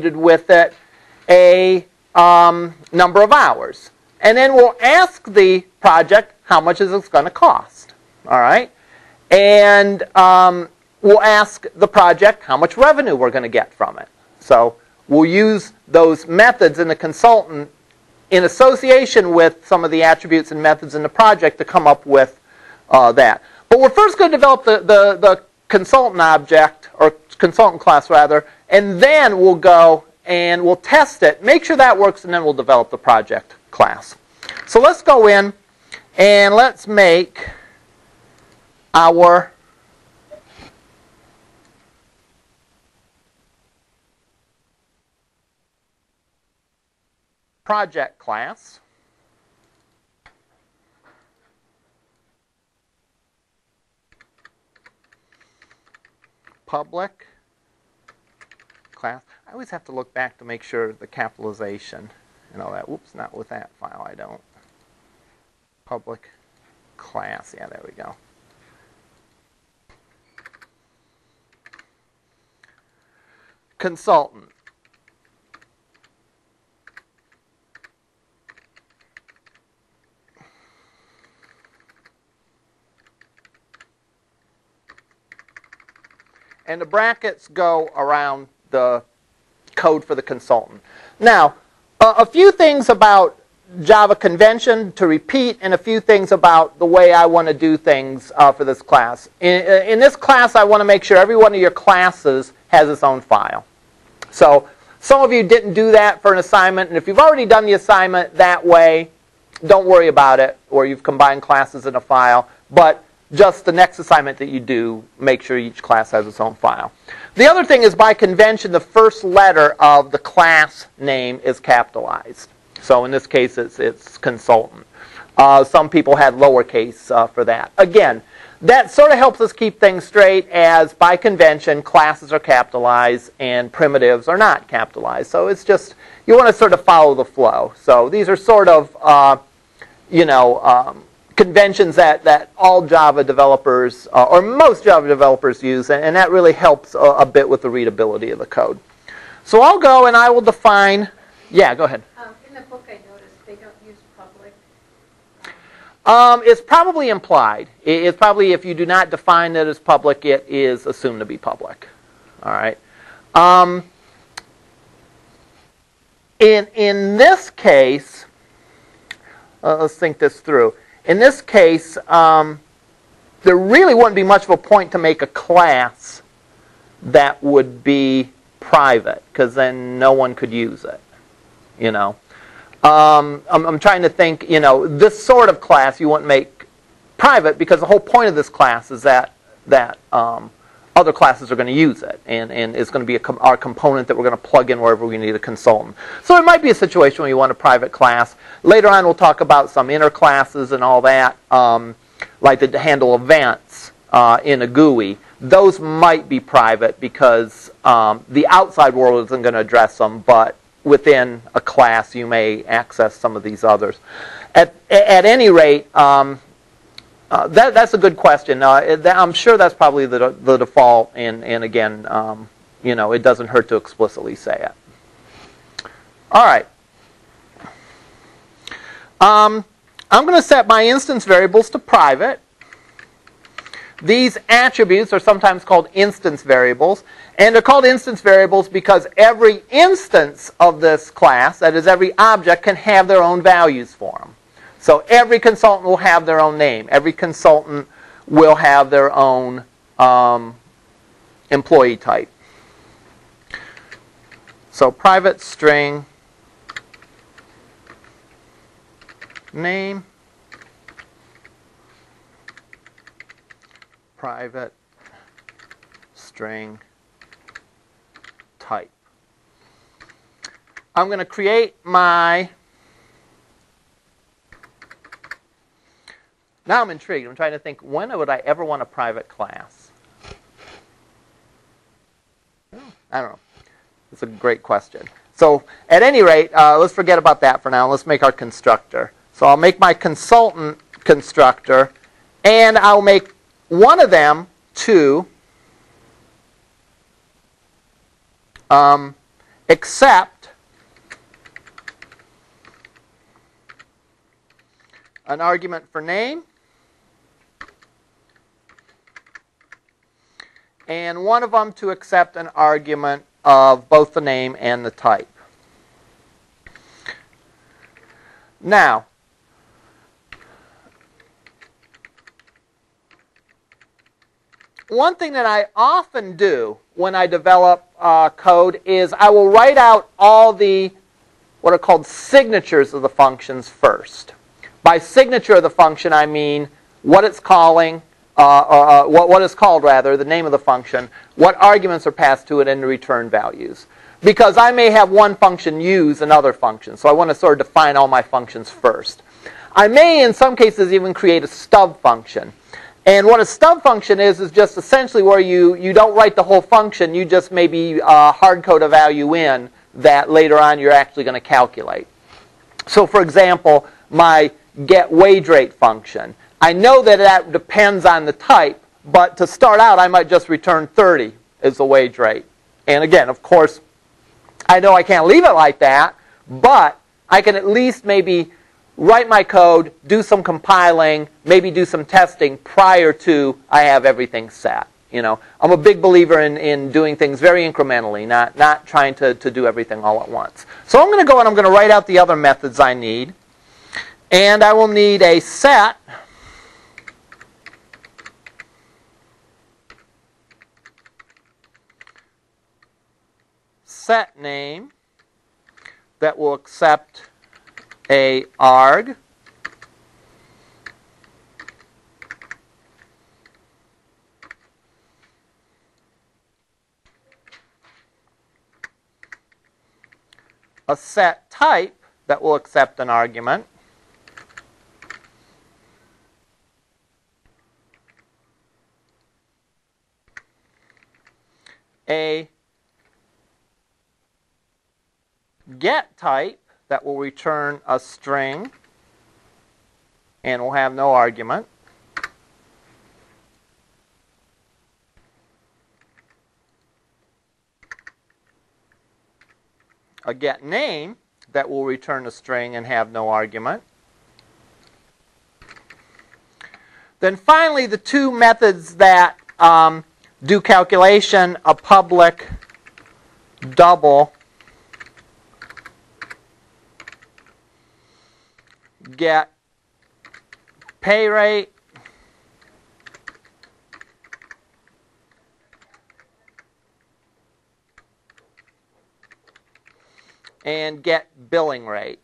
with it a um, number of hours. And then we'll ask the project how much is this going to cost. All right? And um, we'll ask the project how much revenue we're going to get from it. So we'll use those methods in the consultant in association with some of the attributes and methods in the project to come up with uh, that. But we're first going to develop the, the, the consultant object, or consultant class rather, and then we'll go and we'll test it, make sure that works, and then we'll develop the project class. So let's go in and let's make our project class. Public. I always have to look back to make sure the capitalization and all that. Whoops, not with that file, I don't. Public class, yeah, there we go. Consultant. And the brackets go around the code for the consultant. Now, uh, a few things about Java convention to repeat and a few things about the way I want to do things uh, for this class. In, uh, in this class, I want to make sure every one of your classes has its own file. So some of you didn't do that for an assignment, and if you've already done the assignment that way, don't worry about it, or you've combined classes in a file. But just the next assignment that you do, make sure each class has its own file. The other thing is by convention, the first letter of the class name is capitalized. So in this case, it's, it's consultant. Uh, some people had lowercase uh, for that. Again, that sort of helps us keep things straight as by convention, classes are capitalized and primitives are not capitalized. So it's just, you want to sort of follow the flow. So these are sort of, uh, you know, um, conventions that, that all Java developers, uh, or most Java developers use, and, and that really helps a, a, bit with the readability of the code. So I'll go and I will define, yeah, go ahead. Um, in the book I noticed they don't use public. Um, it's probably implied. It's probably, if you do not define it as public, it is assumed to be public. All right. Um, in, in this case, uh, let's think this through. In this case, um, there really wouldn't be much of a point to make a class that would be private because then no one could use it. You know, um, I'm, I'm, trying to think. You know, this sort of class you wouldn't make private because the whole point of this class is that that um, other classes are going to use it, and, and it's going to be a com our component that we're going to plug in wherever we need a consultant. So it might be a situation where you want a private class. Later on, we'll talk about some inner classes and all that, um, like to handle events uh, in a GUI. Those might be private because um, the outside world isn't going to address them, but within a class, you may access some of these others. At, at any rate, um, uh, that, that's a good question. Uh, that, I'm sure that's probably the, the default, and, and again, um, you know, it doesn't hurt to explicitly say it. All right. Um, I'm going to set my instance variables to private. These attributes are sometimes called instance variables. And they're called instance variables because every instance of this class, that is every object, can have their own values for them. So every consultant will have their own name. Every consultant will have their own um, employee type. So private string name, private string type. I'm going to create my Now I'm intrigued. I'm trying to think, when would I ever want a private class? I don't know. It's a great question. So at any rate, uh, let's forget about that for now. Let's make our constructor. So I'll make my consultant constructor, and I'll make one of them to um, accept an argument for name and one of them to accept an argument of both the name and the type. Now, one thing that I often do when I develop uh, code is I will write out all the what are called signatures of the functions first. By signature of the function, I mean what it's calling, uh, uh, uh, what, what is called rather, the name of the function, what arguments are passed to it, and the return values. Because I may have one function use another function, so I want to sort of define all my functions first. I may, in some cases, even create a stub function. And what a stub function is, is just essentially where you, you don't write the whole function, you just maybe uh, hard code a value in that later on you're actually going to calculate. So for example, my get wage rate function. I know that that depends on the type, but to start out, I might just return 30 as the wage rate. And again, of course, I know I can't leave it like that, but I can at least maybe write my code, do some compiling, maybe do some testing prior to I have everything set. You know, I'm a big believer in, in doing things very incrementally, not, not trying to, to do everything all at once. So I'm going to go and I'm going to write out the other methods I need. And I will need a set set name that will accept a arg. A set type that will accept an argument. A get type that will return a string and will have no argument. A get name that will return a string and have no argument. Then finally, the two methods that um, do calculation, a public double get pay rate and get billing rate.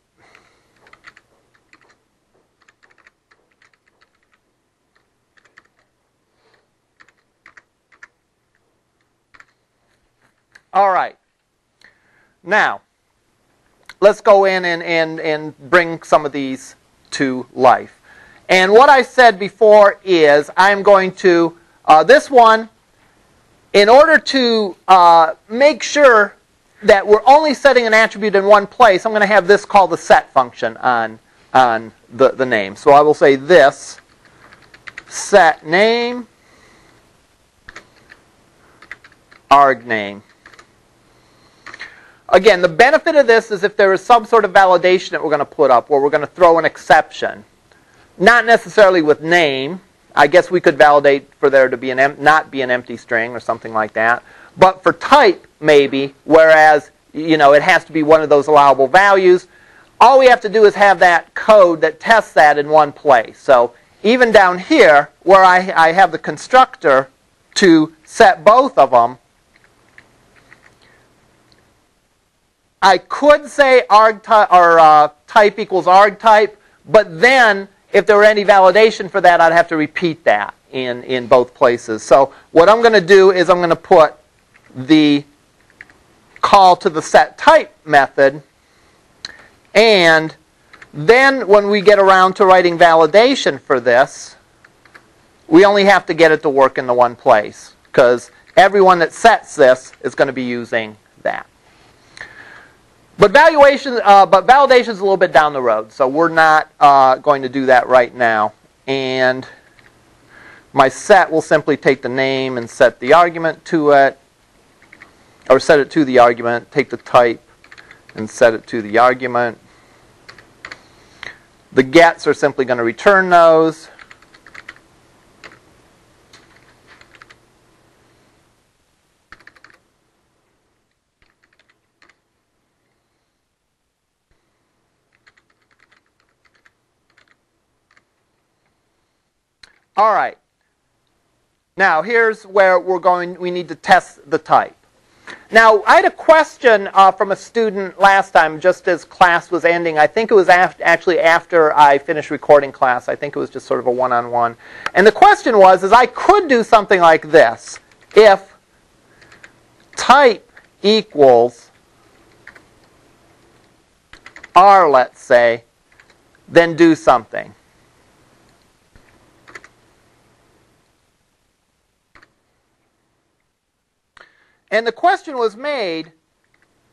All right. Now, let's go in and, and, and bring some of these to life. And what I said before is I'm going to, uh, this one, in order to uh, make sure that we're only setting an attribute in one place, I'm going to have this called the set function on, on the, the name. So I will say this set name arg name. Again, the benefit of this is if there is some sort of validation that we're going to put up where we're going to throw an exception. Not necessarily with name. I guess we could validate for there to be an not be an empty string or something like that. But for type, maybe, whereas you know it has to be one of those allowable values, all we have to do is have that code that tests that in one place. So even down here, where I, I have the constructor to set both of them, I could say arg type or uh, type equals arg type, but then if there were any validation for that, I'd have to repeat that in, in both places. So what I'm going to do is I'm going to put the call to the set type method, and then when we get around to writing validation for this, we only have to get it to work in the one place because everyone that sets this is going to be using that. But valuation, uh, but validation is a little bit down the road, so we're not uh, going to do that right now. And my set will simply take the name and set the argument to it, or set it to the argument, take the type, and set it to the argument. The gets are simply going to return those. All right. Now, here's where we're going, we need to test the type. Now, I had a question uh, from a student last time, just as class was ending. I think it was af- actually after I finished recording class. I think it was just sort of a one-on-one. And the question was, is I could do something like this if type equals r, let's say, then do something. And the question was made,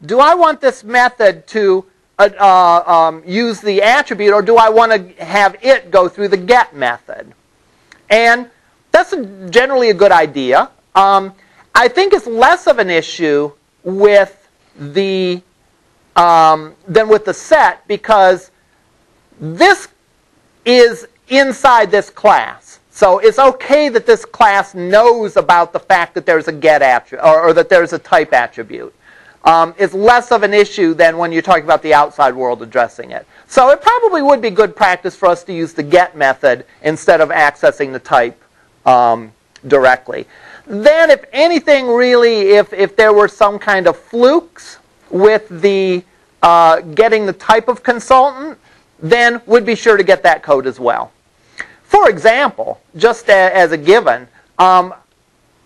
do I want this method to uh, uh, um, use the attribute or do I want to have it go through the get method? And that's a, generally a good idea. Um, I think it's less of an issue with the um, than with the set because this is inside this class. So it's okay that this class knows about the fact that there's a get attribute or, or that there's a type attribute. Um, it's less of an issue than when you're talking about the outside world addressing it. So it probably would be good practice for us to use the get method instead of accessing the type um, directly. Then, if anything, really, if, if there were some kind of flukes with the uh, getting the type of consultant, then we'd be sure to get that code as well. For example, just as a given, um,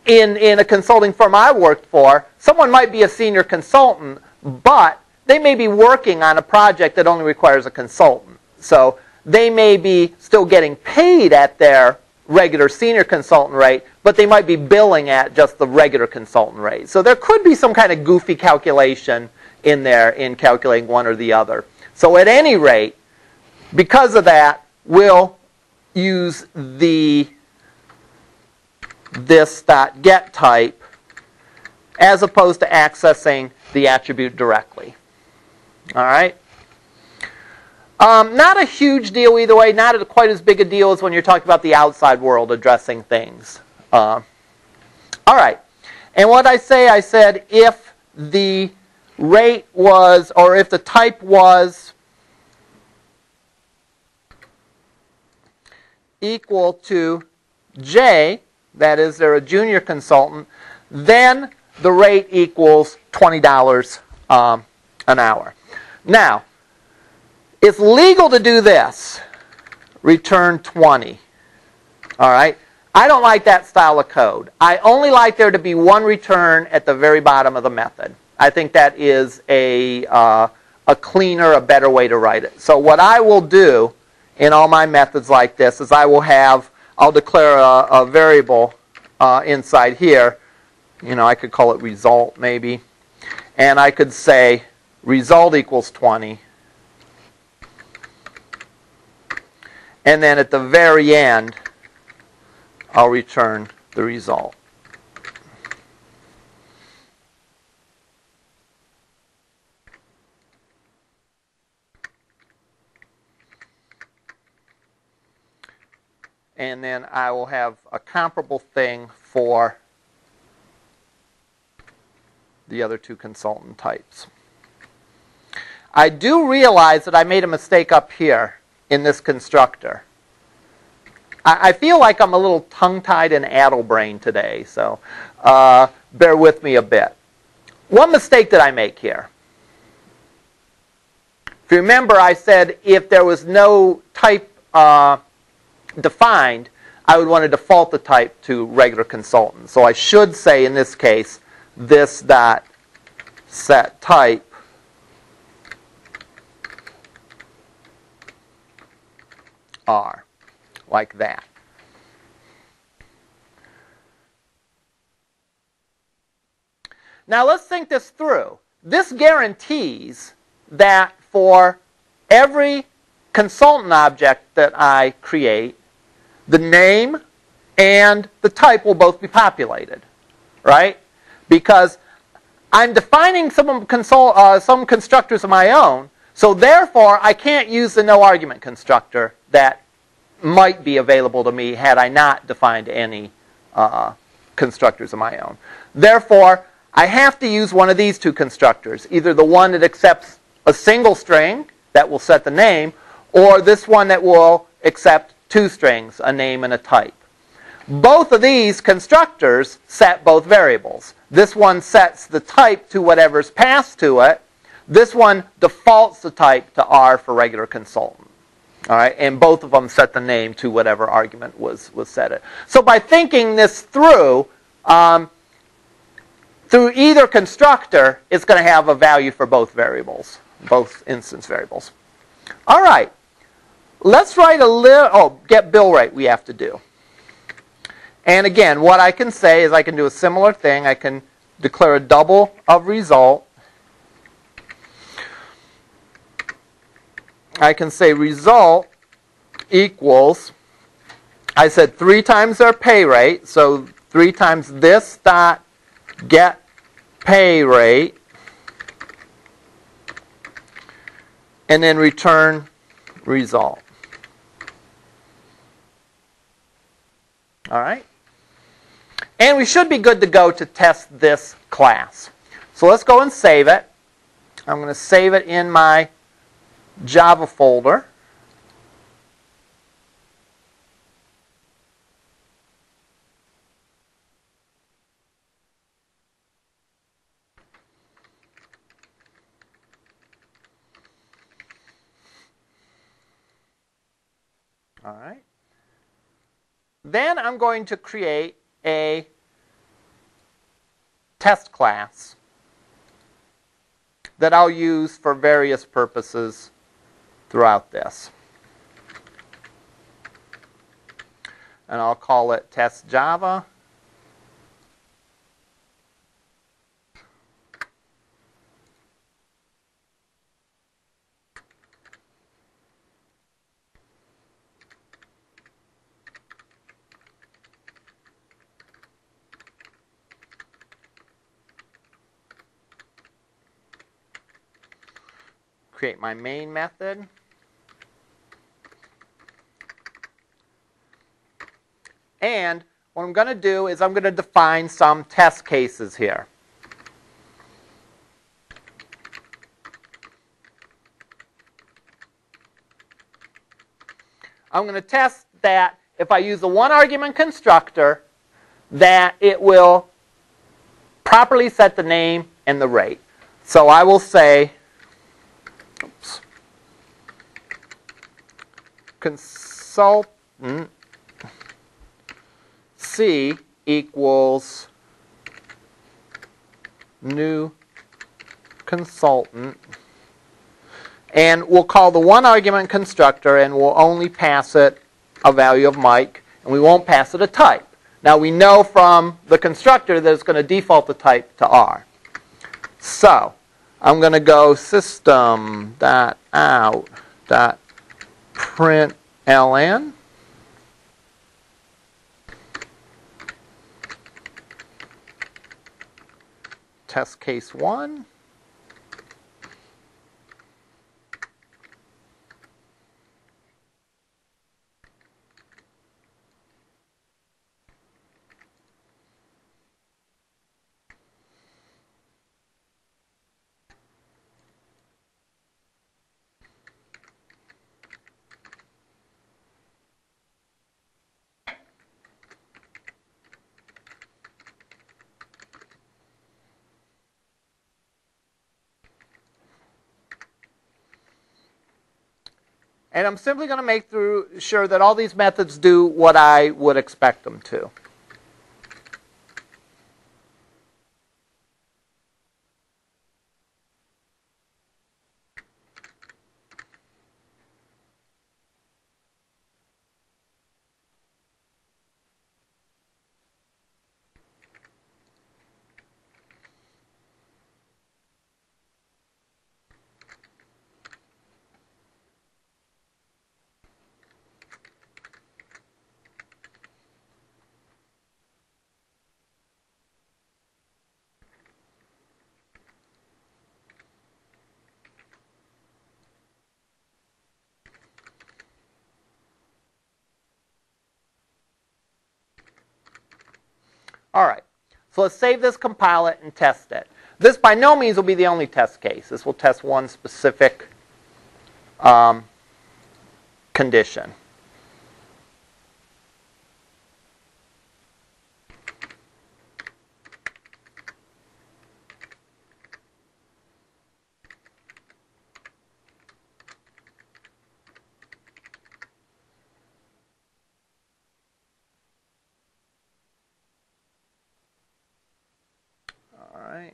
in, in a consulting firm I worked for, someone might be a senior consultant, but they may be working on a project that only requires a consultant. So they may be still getting paid at their regular senior consultant rate, but they might be billing at just the regular consultant rate. So there could be some kind of goofy calculation in there in calculating one or the other. So at any rate, because of that, we'll use the this dot get type as opposed to accessing the attribute directly. All right. Um, not a huge deal either way. Not quite as big a deal as when you're talking about the outside world addressing things. Uh, all right. And what I say, I said if the rate was, or if the type was equal to J, that is, they're a junior consultant, then the rate equals $20 um, an hour. Now, it's legal to do this. Return 20. All right? I don't like that style of code. I only like there to be one return at the very bottom of the method. I think that is a, uh, a cleaner, a better way to write it. So what I will do in all my methods like this is I will have, I'll declare a, a variable uh, inside here. You know, I could call it result maybe. And I could say result equals 20. And then at the very end, I'll return the result. And then I will have a comparable thing for the other two consultant types. I do realize that I made a mistake up here in this constructor. I, I feel like I'm a little tongue-tied and addle-brained today, so uh, bear with me a bit. One mistake that I make here. If you remember, I said if there was no type uh, defined, I would want to default the type to regular consultant. So I should say in this case, this dot set type R, like that. Now let's think this through. This guarantees that for every consultant object that I create, the name and the type will both be populated, right? Because I'm defining some, console, uh, some constructors of my own, so therefore I can't use the no argument constructor that might be available to me had I not defined any uh, constructors of my own. Therefore, I have to use one of these two constructors, either the one that accepts a single string that will set the name, or this one that will accept two strings, a name and a type. Both of these constructors set both variables. This one sets the type to whatever's passed to it. This one defaults the type to R for regular consultant. All right, and both of them set the name to whatever argument was, was set it. So by thinking this through, um, through either constructor, it's going to have a value for both variables, both instance variables. All right, let's write a little, oh, get bill rate we have to do. And again, what I can say is I can do a similar thing. I can declare a double of result. I can say result equals, I said 3 times their pay rate, so 3 times this dot get pay rate, and then return result. All right? And we should be good to go to test this class. So let's go and save it. I'm going to save it in my Java folder. All right. Then I'm going to create a test class that I'll use for various purposes throughout this. And I'll call it test Java. Create my main method. And what I'm going to do is I'm going to define some test cases here. I'm going to test that if I use a one argument constructor, that it will properly set the name and the rate. So I will say consultant C equals new consultant. And we'll call the one argument constructor and we'll only pass it a value of Mike and we won't pass it a type. Now we know from the constructor that it's going to default the type to R. So I'm going to go system out print ln. Test case 1. And I'm simply going to make through sure that all these methods do what I would expect them to. All right. So let's save this, compile it, and test it. This by no means will be the only test case. This will test one specific um, condition. All right.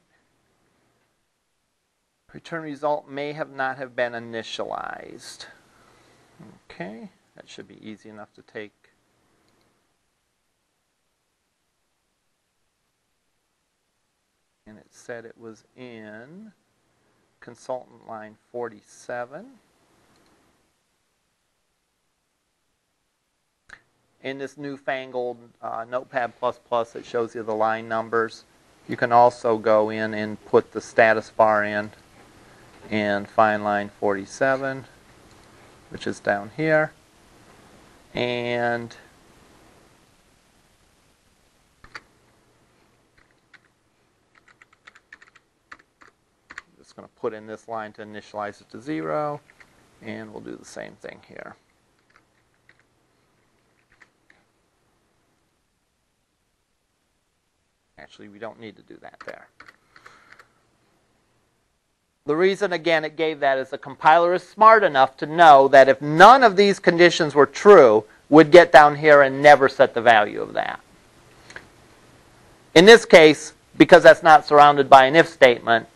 Return result may have not have been initialized. Okay, that should be easy enough to take. And it said it was in consultant line 47. In this newfangled uh, Notepad++, it shows you the line numbers. You can also go in and put the status bar in and find line 47, which is down here. And I'm just going to put in this line to initialize it to zero, and we'll do the same thing here. Actually, we don't need to do that there. The reason, again, it gave that is the compiler is smart enough to know that if none of these conditions were true, would get down here and never set the value of that. In this case, because that's not surrounded by an if statement,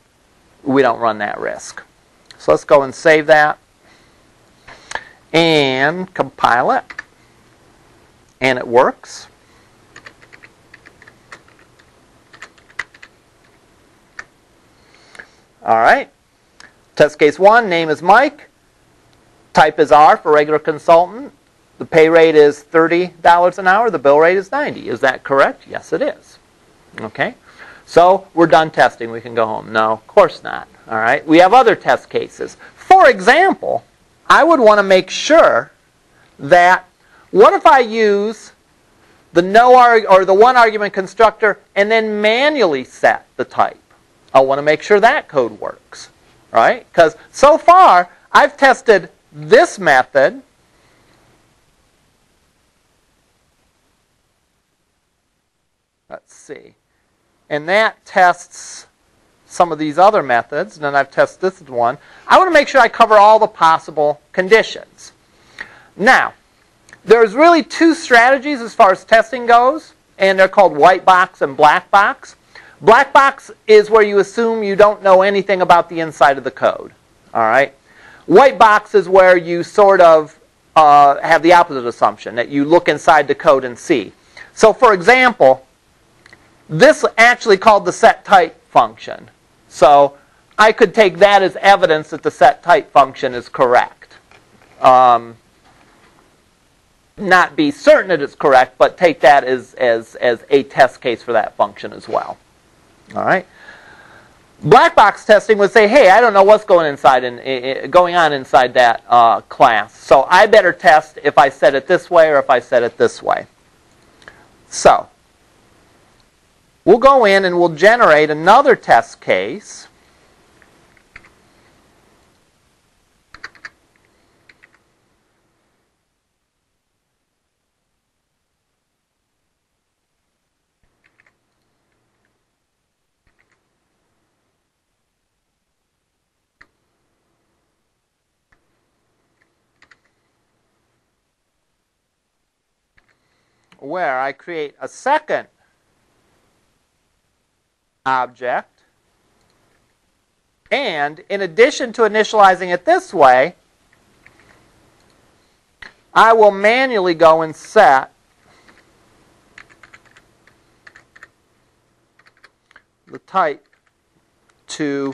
we don't run that risk. So let's go and save that and compile it. And it works. All right. Test case one, name is Mike. Type is R for regular consultant. The pay rate is $30 an hour. The bill rate is 90. Is that correct? Yes, it is. Okay. So we're done testing. We can go home. No, of course not. All right. We have other test cases. For example, I would want to make sure that what if I use the no arg- or the one argument constructor and then manually set the type? I want to make sure that code works, right? Because so far, I've tested this method. Let's see. And that tests some of these other methods, and then I've tested this one. I want to make sure I cover all the possible conditions. Now, there's really two strategies as far as testing goes, and they're called white box and black box. Black box is where you assume you don't know anything about the inside of the code. All right. White box is where you sort of uh, have the opposite assumption that you look inside the code and see. So, for example, this actually called the set type function. So I could take that as evidence that the set type function is correct. Um, not be certain that it's correct, but take that as, as, as a test case for that function as well. All right. Black box testing would say, "Hey, I don't know what's going inside and going on inside that uh, class, so I better test if I set it this way or if I set it this way." So we'll go in and we'll generate another test case. Where I create a second object. And in addition to initializing it this way, I will manually go and set the type to,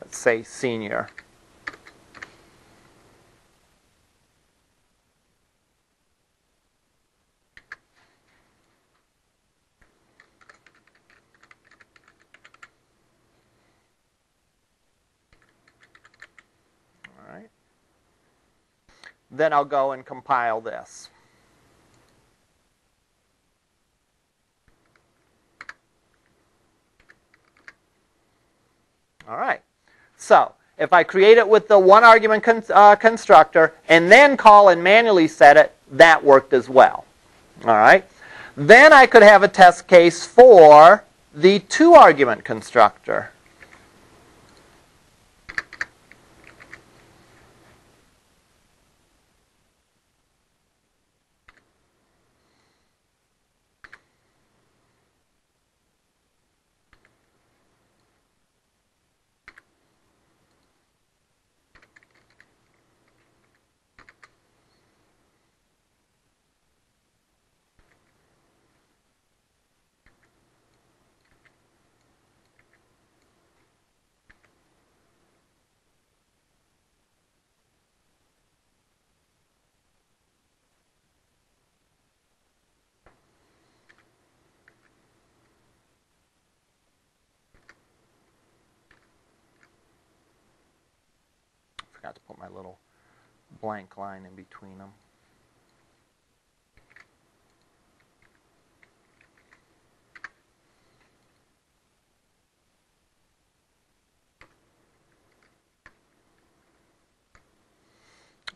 let's say, senior. then I'll go and compile this. All right. So if I create it with the one argument con uh, constructor and then call and manually set it, that worked as well. All right. Then I could have a test case for the two argument constructor. My little blank line in between them.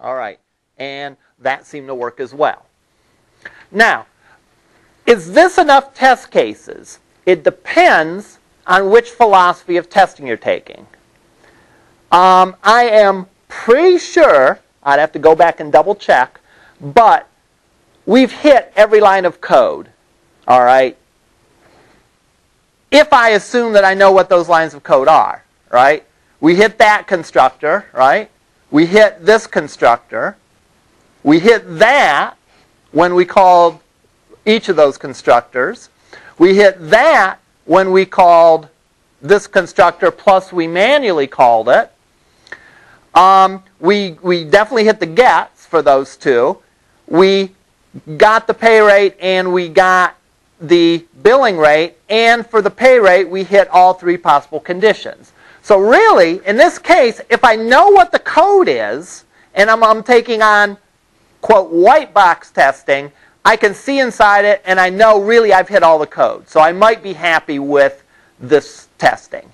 All right, and that seemed to work as well. Now, is this enough test cases? It depends on which philosophy of testing you're taking. Um, I am pretty sure, I'd have to go back and double check, but we've hit every line of code. All right? If I assume that I know what those lines of code are, right? We hit that constructor, right? We hit this constructor. We hit that when we called each of those constructors. We hit that when we called this constructor plus we manually called it. Um, we, we definitely hit the gets for those two. We got the pay rate and we got the billing rate. And for the pay rate, we hit all three possible conditions. So really, in this case, if I know what the code is, and I'm, I'm taking on, quote, white box testing, I can see inside it and I know really I've hit all the code. So I might be happy with this testing.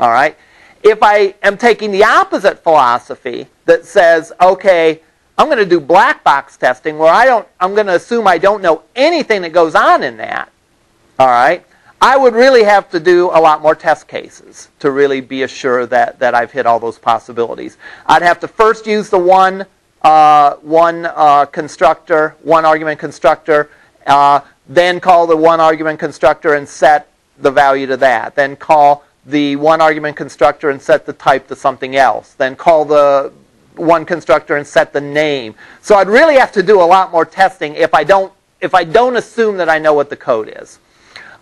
All right? If I am taking the opposite philosophy that says, okay, I'm going to do black box testing where I don't, I'm going to assume I don't know anything that goes on in that. All right? I would really have to do a lot more test cases to really be assured that, that I've hit all those possibilities. I'd have to first use the one, uh, one uh, constructor, one argument constructor, uh, then call the one argument constructor and set the value to that. Then call the one argument constructor and set the type to something else. Then call the one constructor and set the name. So I'd really have to do a lot more testing if I don't, if I don't assume that I know what the code is.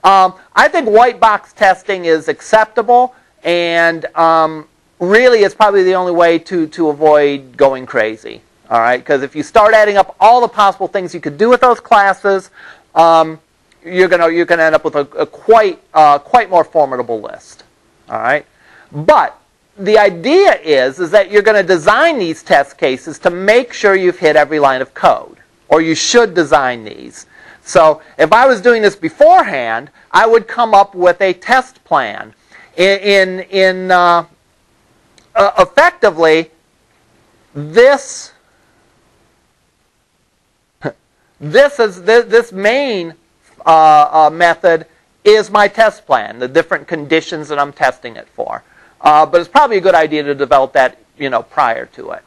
Um, I think white box testing is acceptable, and um, really it's probably the only way to, to avoid going crazy. All right, because if you start adding up all the possible things you could do with those classes, um, you're gonna you're gonna end up with a, a quite uh, quite more formidable list. All right, but the idea is is that you're going to design these test cases to make sure you've hit every line of code, or you should design these. So if I was doing this beforehand, I would come up with a test plan. In, in, in uh, uh, effectively, this this is this, this main uh, uh, method is my test plan, the different conditions that I'm testing it for. Uh, but it's probably a good idea to develop that you know prior to it.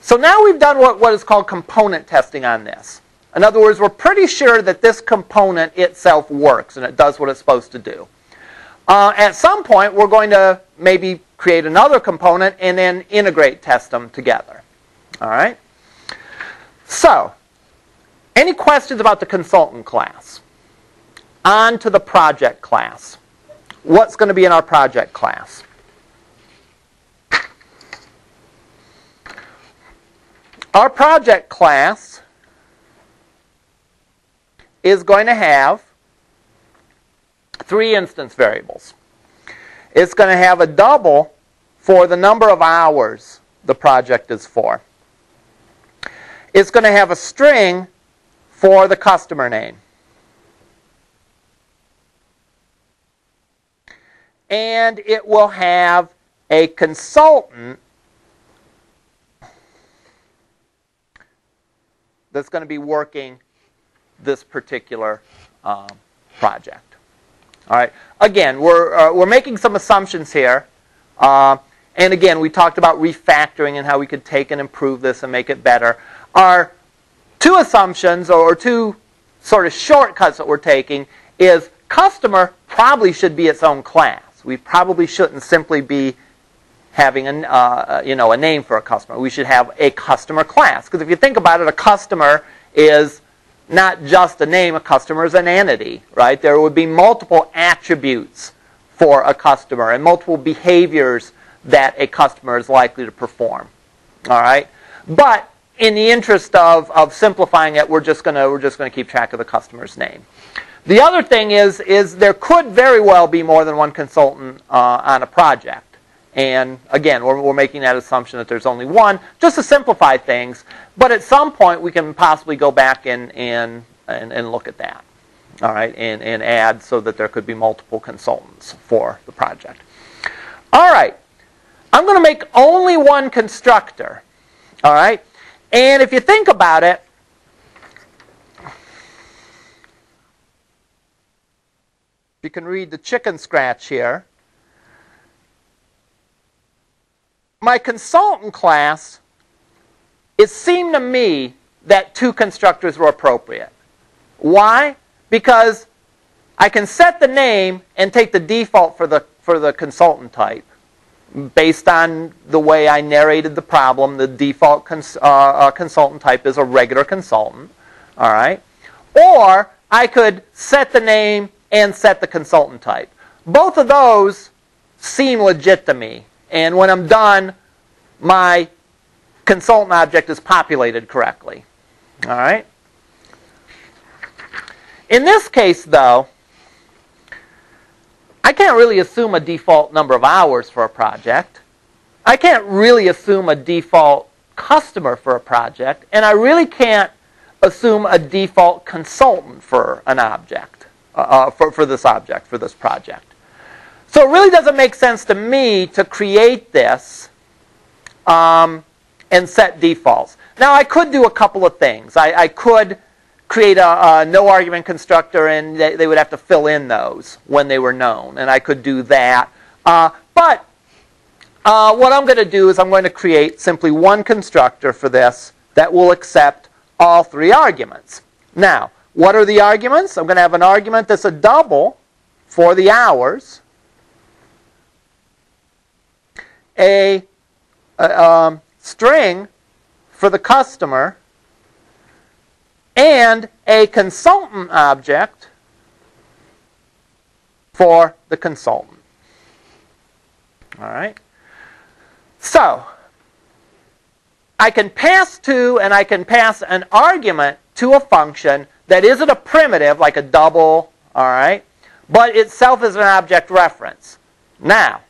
So now we've done what, what is called component testing on this. In other words, we're pretty sure that this component itself works and it does what it's supposed to do. Uh, at some point, we're going to maybe create another component and then integrate test them together. All right? So, any questions about the consultant class? On to the project class. What's going to be in our project class? Our project class is going to have three instance variables. It's going to have a double for the number of hours the project is for. It's going to have a string for the customer name. And it will have a consultant that's going to be working this particular um, project. All right. Again, we're uh, we're making some assumptions here, uh, and again, we talked about refactoring and how we could take and improve this and make it better. Our two assumptions or two sort of shortcuts that we're taking is customer probably should be its own class. We probably shouldn't simply be having a, uh, you know, a name for a customer. We should have a customer class. Because if you think about it, a customer is not just a name, a customer is an entity, right? There would be multiple attributes for a customer and multiple behaviors that a customer is likely to perform. All right? But in the interest of, of simplifying it, we're just gonna we're just gonna keep track of the customer's name. The other thing is is there could very well be more than one consultant uh, on a project. And again, we're, we're making that assumption that there's only one, just to simplify things. But at some point, we can possibly go back and, and, and, and look at that. All right, and, and add so that there could be multiple consultants for the project. All right, I'm going to make only one constructor. All right, and if you think about it, you can read the chicken scratch here. my consultant class, it seemed to me that two constructors were appropriate. Why? Because I can set the name and take the default for the, for the consultant type. Based on the way I narrated the problem, the default cons, uh, uh, consultant type is a regular consultant. All right? Or I could set the name and set the consultant type. Both of those seem legit to me. And when I'm done, my consultant object is populated correctly. All right? In this case, though, I can't really assume a default number of hours for a project. I can't really assume a default customer for a project. And I really can't assume a default consultant for an object, uh, uh for, for this object, for this project. So it really doesn't make sense to me to create this um, and set defaults. Now I could do a couple of things. I, I could create a, a, no argument constructor and they, they, would have to fill in those when they were known. And I could do that. Uh, but uh, what I'm going to do is I'm going to create simply one constructor for this that will accept all three arguments. Now, what are the arguments? I'm going to have an argument that's a double for the hours, a, a um, string for the customer, and a consultant object for the consultant. All right? So, I can pass to and I can pass an argument to a function that isn't a primitive like a double, all right? But itself is an object reference. Now,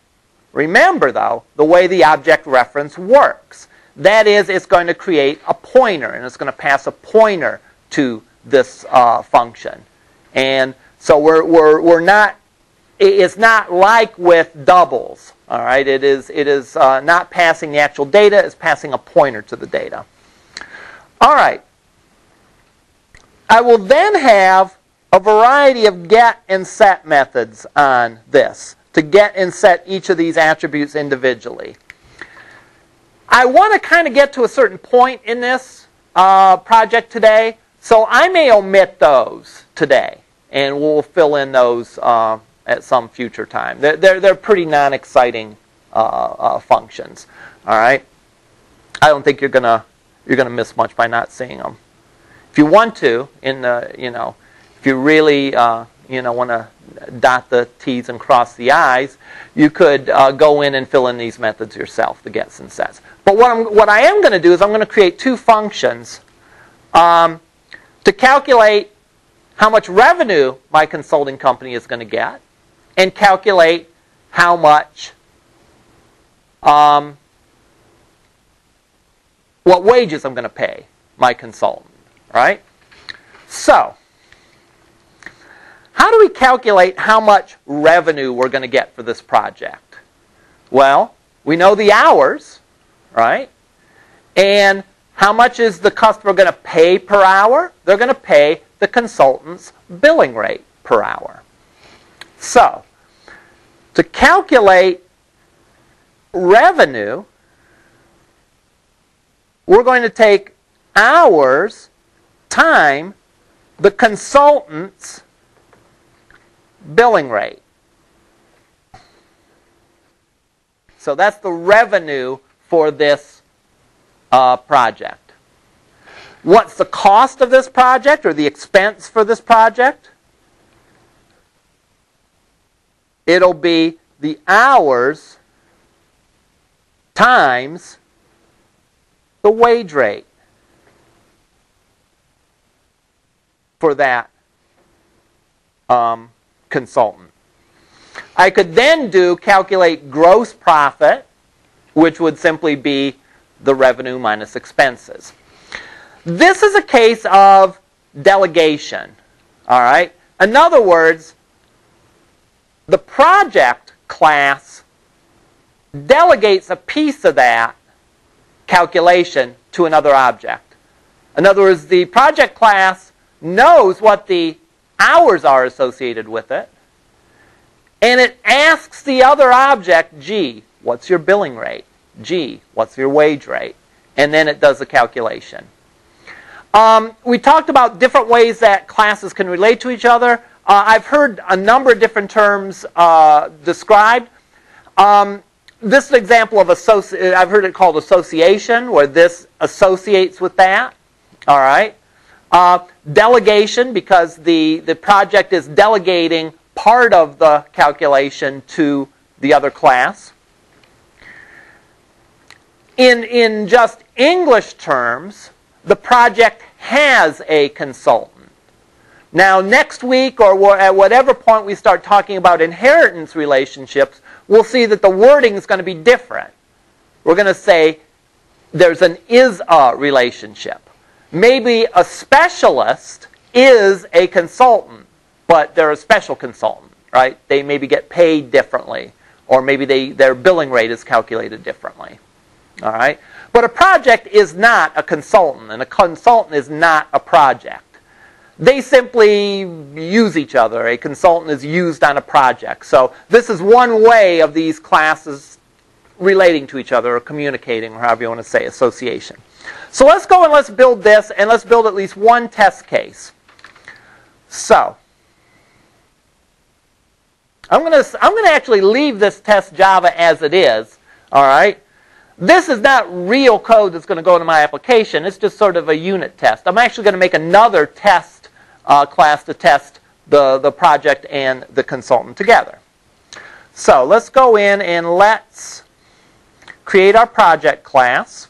remember though, the way the object reference works. That is, it's going to create a pointer, and it's going to pass a pointer to this uh, function. And so we're, we're, we're not, it's not like with doubles. All right, it is, it is uh, not passing the actual data, it's passing a pointer to the data. All right. I will then have a variety of get and set methods on this to get and set each of these attributes individually. I want to kind of get to a certain point in this uh, project today, so I may omit those today, and we'll fill in those uh, at some future time. They're, they're, they're pretty non-exciting uh, uh functions. All right, I don't think you're gonna you're gonna miss much by not seeing them. If you want to, in the you know, if you really uh, you know want to dot the T's and cross the I's, you could uh, go in and fill in these methods yourself, the gets and sets. But what, I'm, what I am going to do is I'm going to create two functions um, to calculate how much revenue my consulting company is going to get and calculate how much um, what wages I'm going to pay my consultant, right? So, how do we calculate how much revenue we're going to get for this project? Well, We know the hours, right? And how much is the customer going to pay per hour? They're going to pay the consultant's billing rate per hour. So, to calculate revenue, we're going to take hours time the consultant's billing rate. So that's the revenue for this uh, project. What's the cost of this project or the expense for this project? It'll be the hours times the wage rate for that um, consultant. I could then do calculate gross profit, which would simply be the revenue minus expenses. This is a case of delegation. All right? In other words, the project class delegates a piece of that calculation to another object. In other words, the project class knows what the hours are associated with it, and it asks the other object, G, what's your billing rate? G, what's your wage rate? And then it does the calculation. Um, we talked about different ways that classes can relate to each other. Uh, I've heard a number of different terms uh, described. Um, this is an example of associ- I've heard it called association, where this associates with that. All right. Uh, delegation, because the, the project is delegating part of the calculation to the other class. In, in just English terms, the project has a consultant. Now, next week or at whatever point we start talking about inheritance relationships, we'll see that the wording is going to be different. We're going to say there's an is a relationship. Maybe a specialist is a consultant, but they're a special consultant, right? They maybe get paid differently, or maybe they, their billing rate is calculated differently. All right? But a project is not a consultant, and a consultant is not a project. They simply use each other. A consultant is used on a project. So this is one way of these classes relating to each other or communicating, or however you want to say, association. So let's go and let's build this, and let's build at least one test case. So, I'm going to I'm going to actually leave this test Java as it is, all right? This is not real code that's going to go into my application. It's just sort of a unit test. I'm actually going to make another test uh, class to test the, the project and the consultant together. So let's go in and let's create our project class.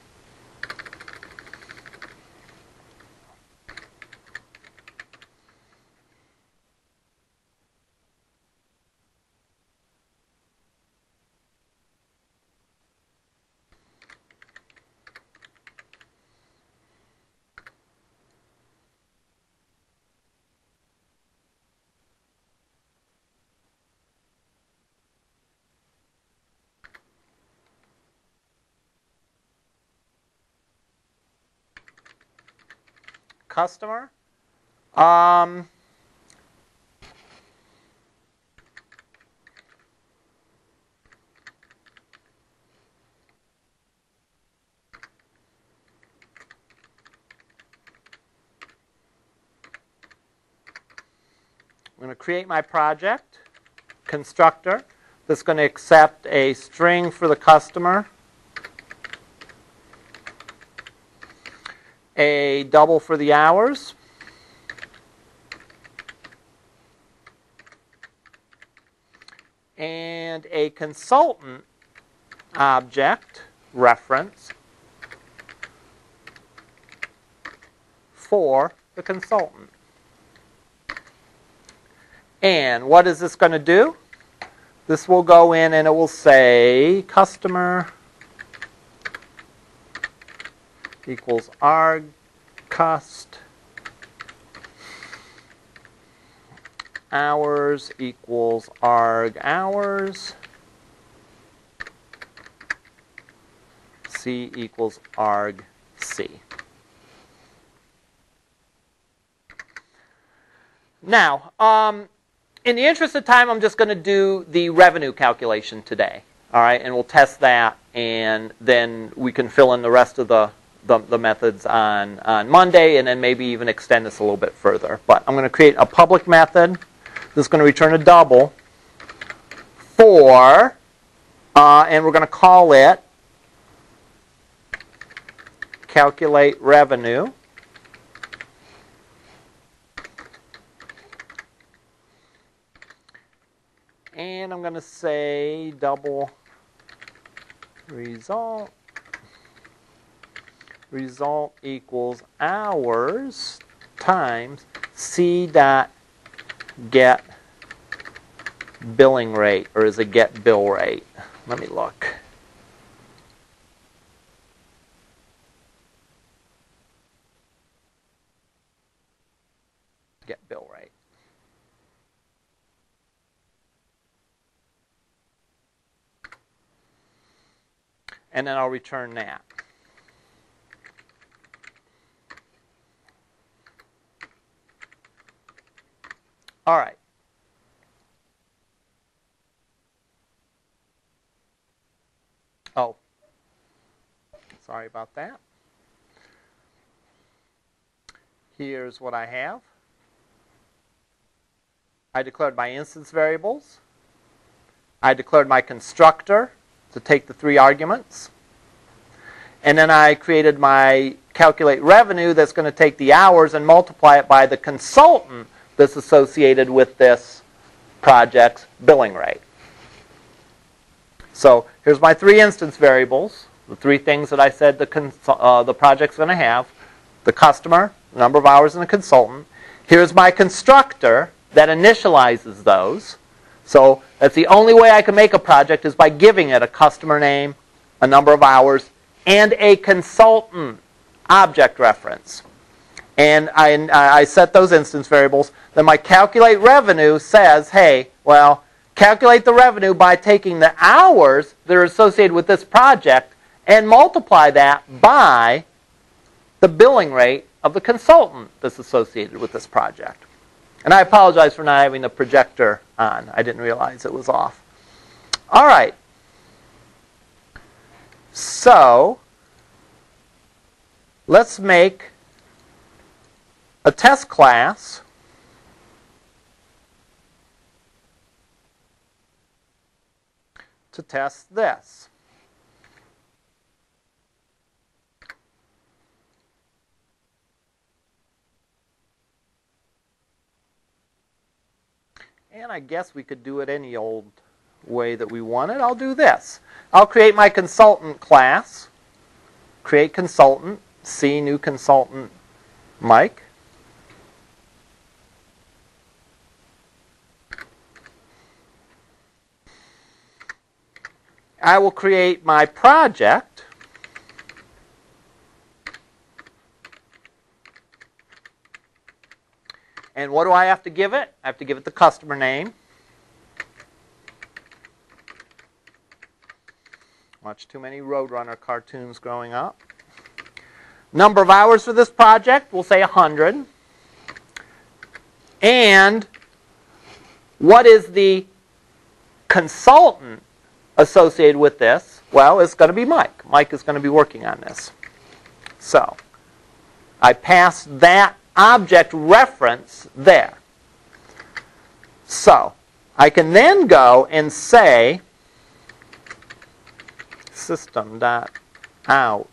Customer. Um, I'm going to create my project constructor that's going to accept a string for the customer a double for the hours. And a consultant object reference for the consultant. And what is this going to do? This will go in and it will say customer equals arg cost hours equals arg hours C equals arg C. Now, um, in the interest of time, I'm just going to do the revenue calculation today. All right, and we'll test that, and then we can fill in the rest of the, the, the methods on, on Monday, and then maybe even extend this a little bit further. But I'm going to create a public method. that's going to return a double for, uh, and we're going to call it calculate revenue. And I'm going to say double result result equals hours times c dot get billing rate or is it get bill rate? Let me look. Get bill rate. And then I'll return that. All right. Oh, sorry about that. Here's what I have. I declared my instance variables. I declared my constructor to take the three arguments. And then I created my calculate revenue that's going to take the hours and multiply it by the consultant that's associated with this project's billing rate. So here's my three instance variables, the three things that I said the, uh, the project's going to have, the customer, the number of hours, and the consultant. Here's my constructor that initializes those. So that's the only way I can make a project is by giving it a customer name, a number of hours, and a consultant object reference. And I, I set those instance variables. Then my calculate revenue says, hey, well, calculate the revenue by taking the hours that are associated with this project and multiply that by the billing rate of the consultant that's associated with this project. And I apologize for not having the projector on. I didn't realize it was off. All right. So, let's make a test class to test this. And I guess we could do it any old way that we want it. I'll do this. I'll create my consultant class. Create consultant. C new consultant Mike. I will create my project. And what do I have to give it? I have to give it the customer name. Watch too many Roadrunner cartoons growing up. Number of hours for this project, we'll say 100. And what is the consultant associated with this? Well, it's going to be Mike. Mike is going to be working on this. So, I pass that object reference there. So, I can then go and say system.out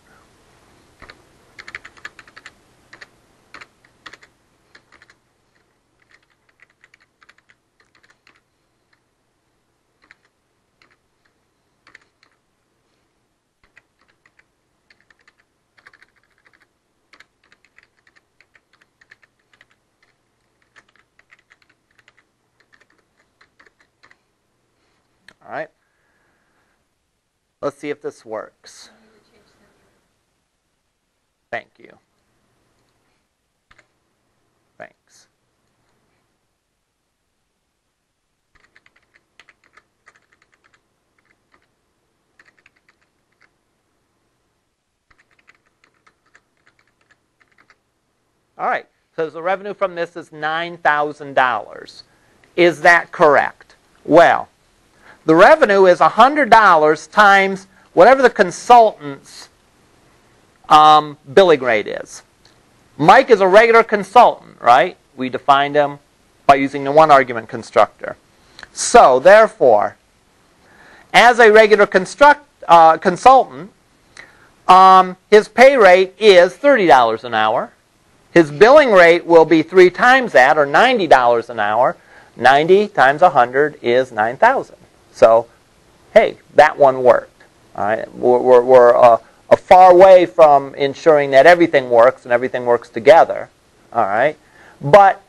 Let's see if this works. Thank you. Thanks. All right. So the revenue from this is $9,000. Is that correct? Well, the revenue is $100 times whatever the consultant's um, billing rate is. Mike is a regular consultant, right? We defined him by using the one argument constructor. So, therefore, as a regular construct, uh, consultant, um, his pay rate is $30 an hour. His billing rate will be three times that, or $90 an hour. 90 times 100 is 9,000. So, hey, that one worked. All right, we're, we're, uh, a far way from ensuring that everything works and everything works together. All right, but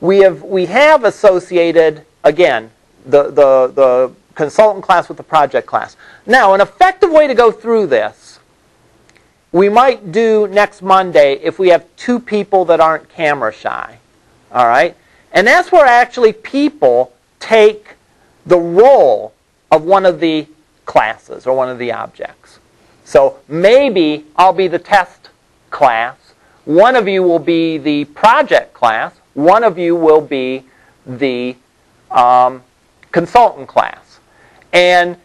we have we have associated again the the the consultant class with the project class. Now, an effective way to go through this, we might do next Monday if we have two people that aren't camera shy. All right, and that's where actually people take the role of one of the classes or one of the objects. So maybe I'll be the test class. One of you will be the project class. One of you will be the um, consultant class. And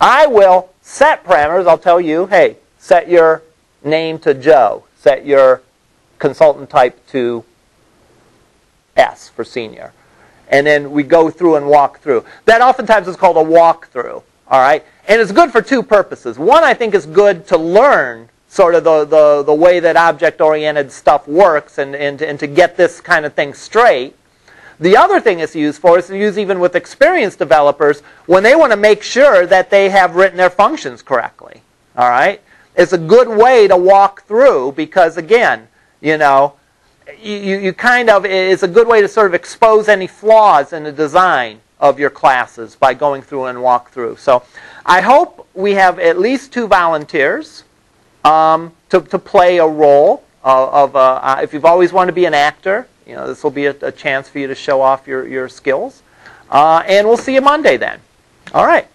I will set parameters. I'll tell you, hey, set your name to Joe. Set your consultant type to S for senior. And then we go through and walk through. That oftentimes is called a walkthrough. All right? And it's good for two purposes. One, I think, is good to learn sort of the, the, the way that object-oriented stuff works and, and, and to get this kind of thing straight. The other thing it's used for is to use even with experienced developers when they want to make sure that they have written their functions correctly. All right? It's a good way to walk through because, again, you know, you, you kind of, it's a good way to sort of expose any flaws in the design of your classes by going through and walk through. So I hope we have at least two volunteers um, to, to play a role of, of uh, uh, if you've always wanted to be an actor, you know, this will be a, a chance for you to show off your, your skills. Uh, and we'll see you Monday then. All right.